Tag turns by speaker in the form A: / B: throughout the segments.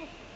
A: Yes.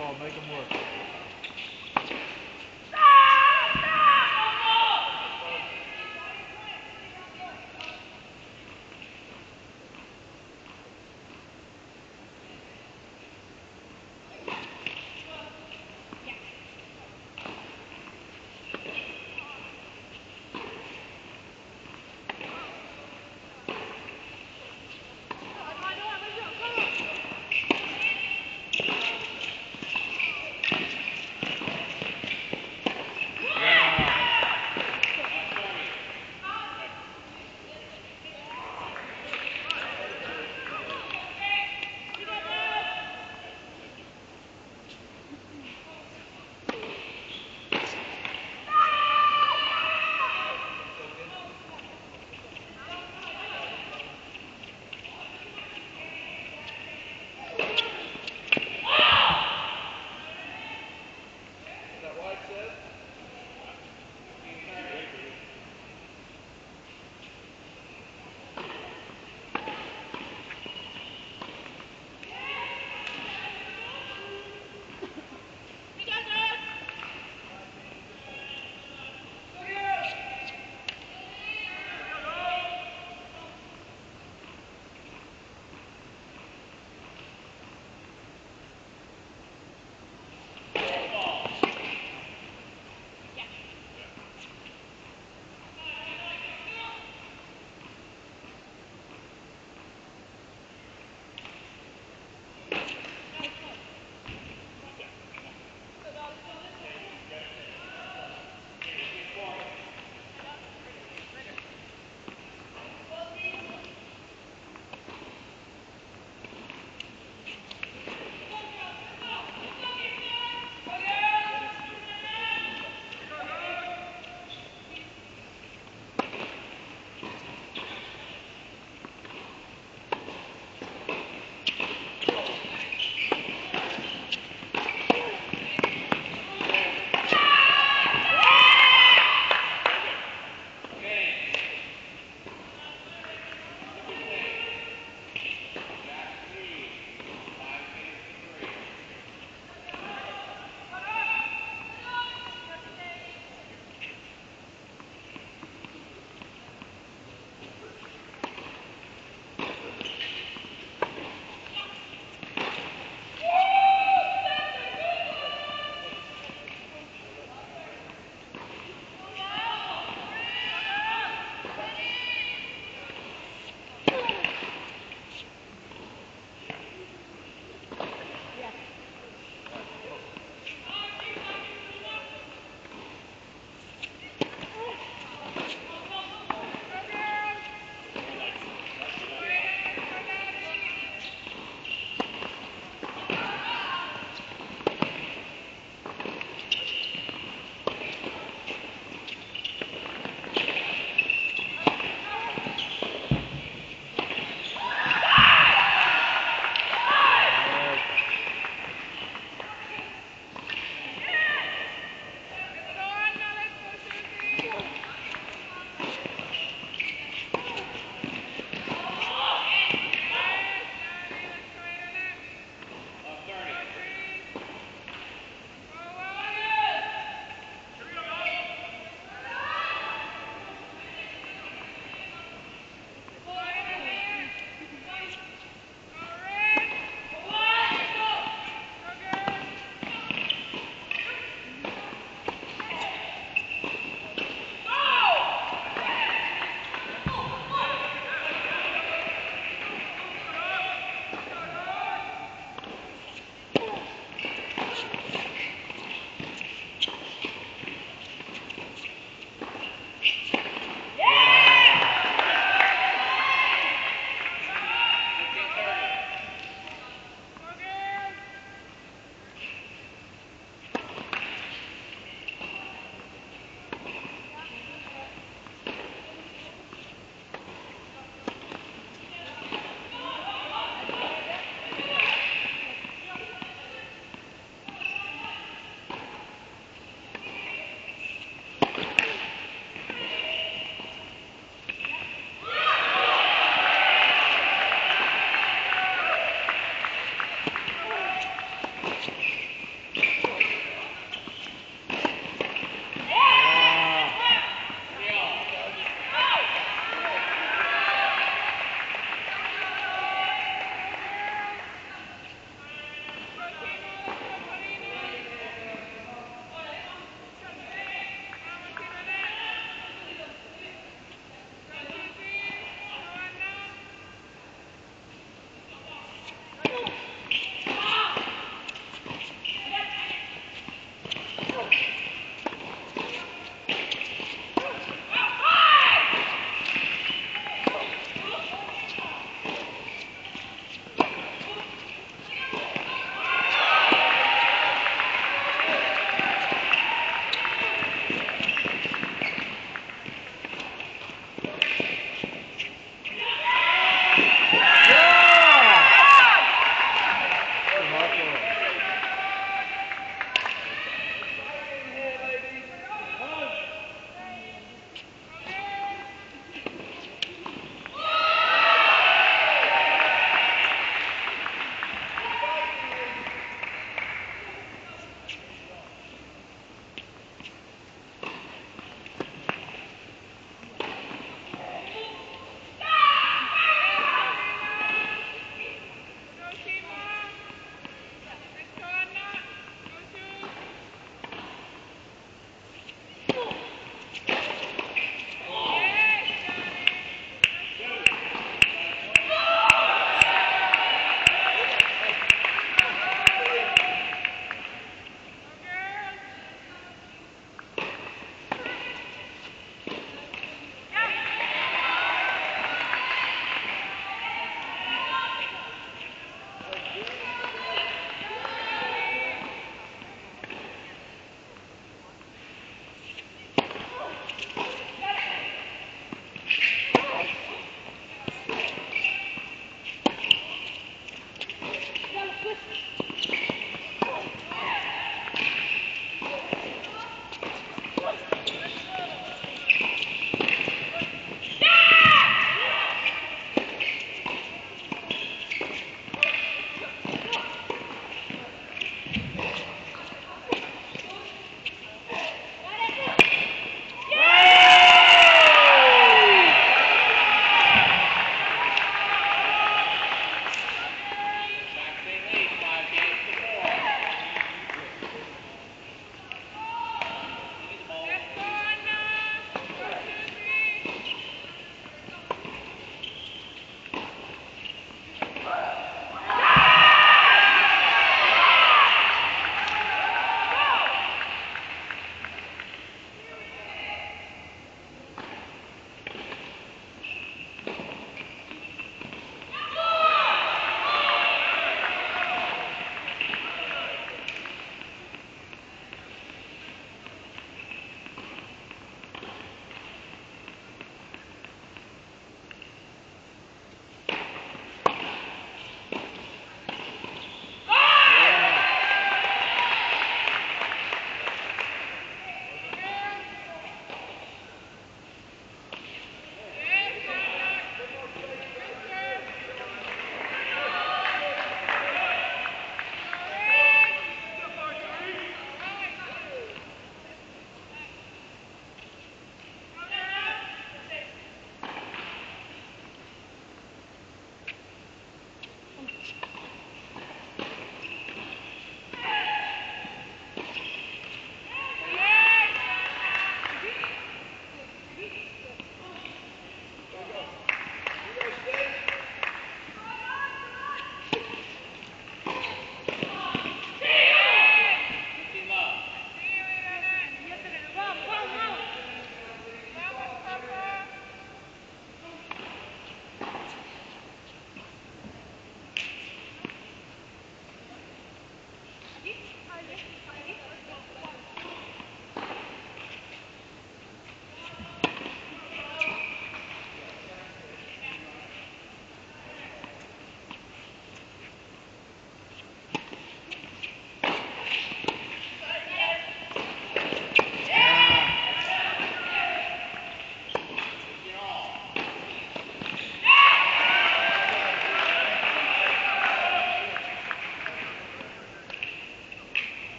A: ball, make them work.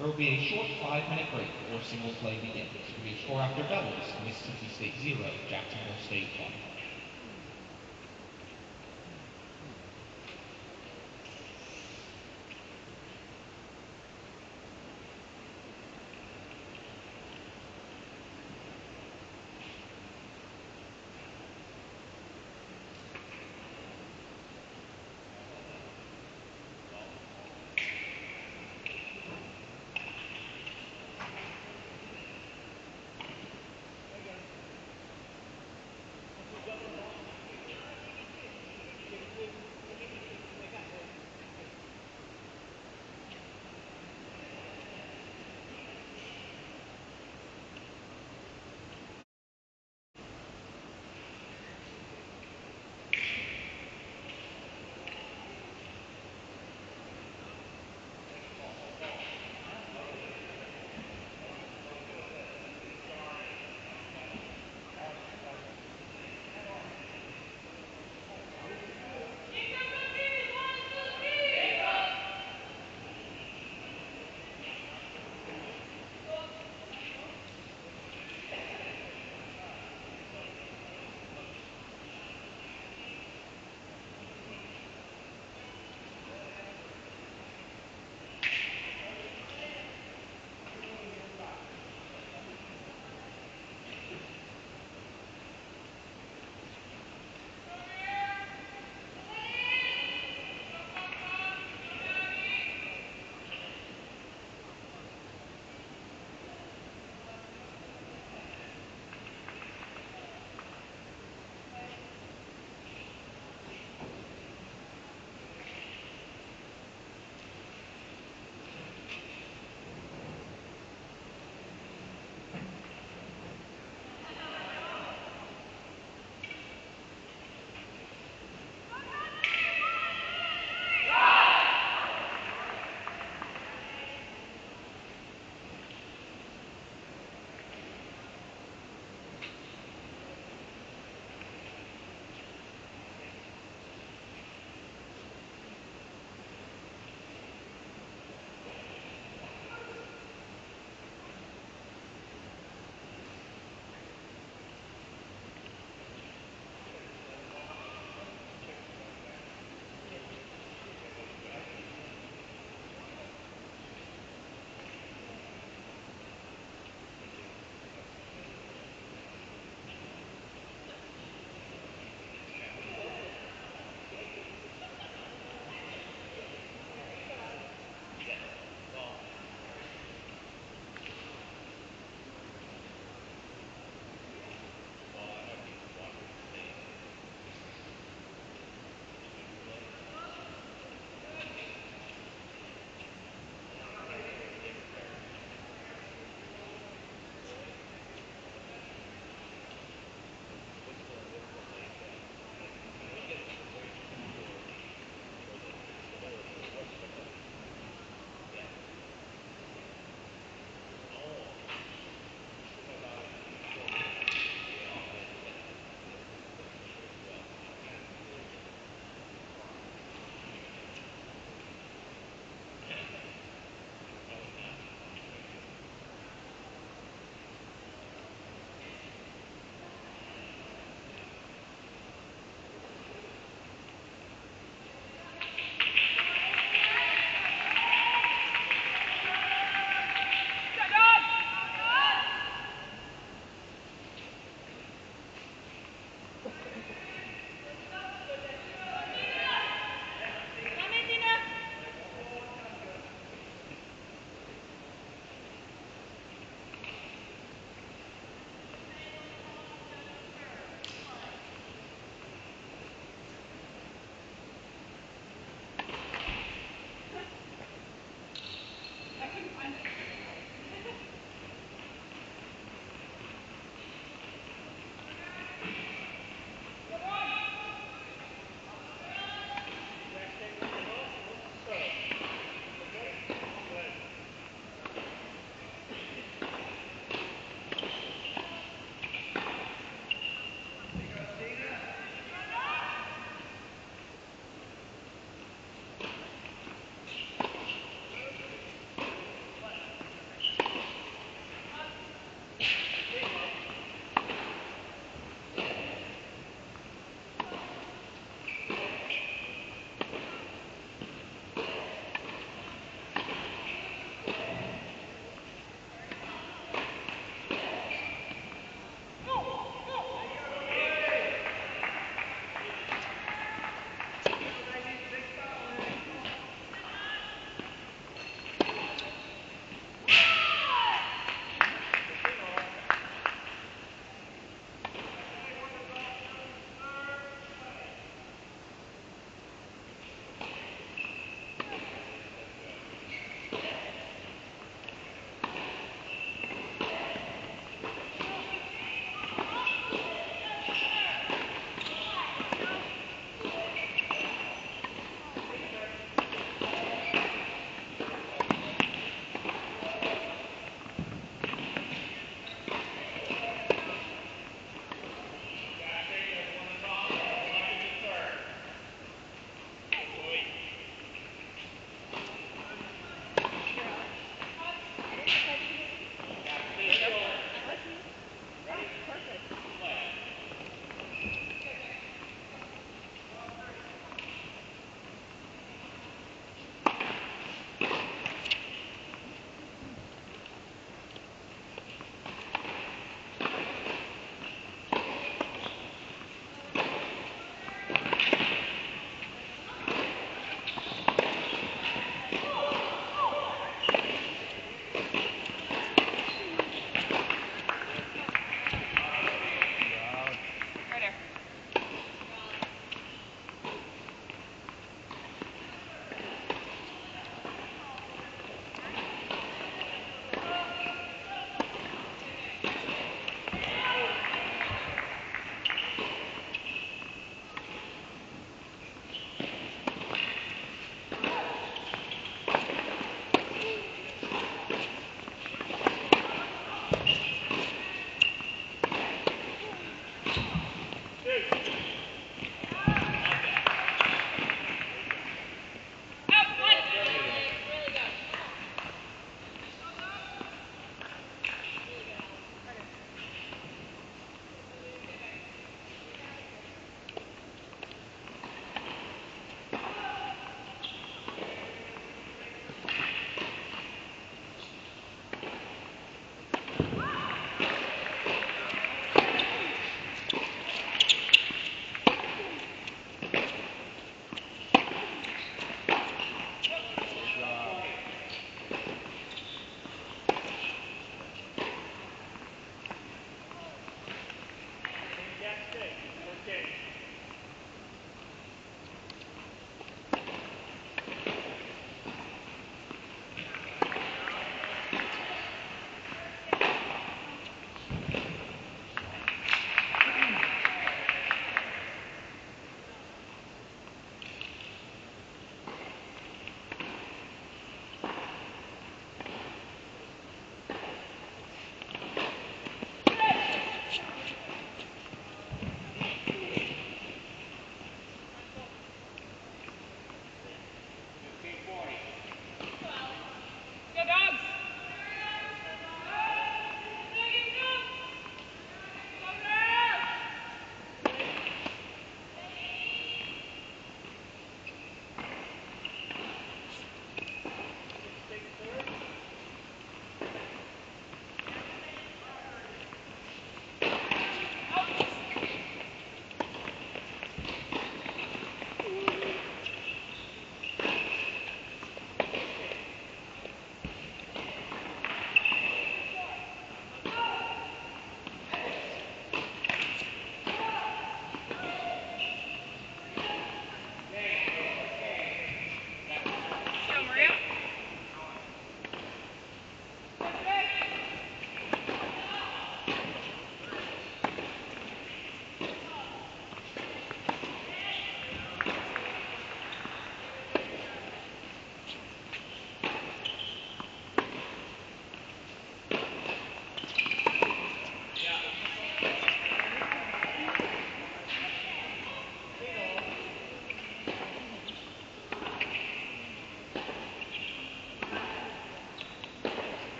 A: There will be a short five-minute break before single play begins. There will be after doubles, Mississippi State 0, Jacksonville State 1.